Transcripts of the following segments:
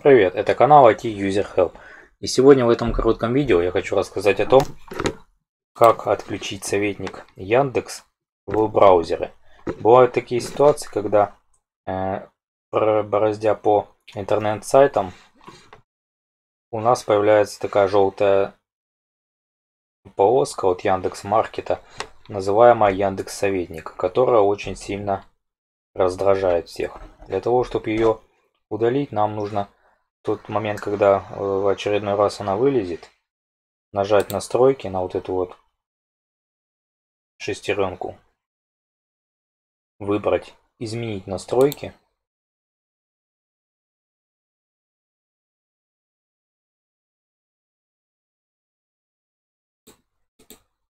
Привет, это канал IT User Help. И сегодня в этом коротком видео я хочу рассказать о том, как отключить советник Яндекс в браузере. Бывают такие ситуации, когда э, бороздя по интернет-сайтам, у нас появляется такая желтая полоска от Яндекс Маркета, называемая Яндекс Советник, которая очень сильно раздражает всех. Для того, чтобы ее удалить, нам нужно тот момент, когда э, в очередной раз она вылезет, нажать настройки на вот эту вот шестеренку, выбрать изменить настройки.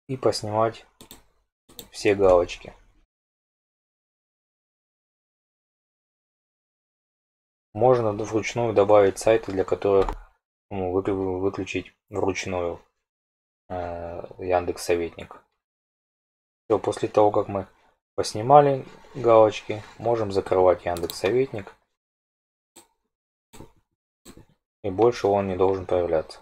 И поснимать все галочки. Можно вручную добавить сайты, для которых ну, выключить вручную э, Яндекс Советник. Все, после того, как мы поснимали галочки, можем закрывать Яндекс Советник. И больше он не должен появляться.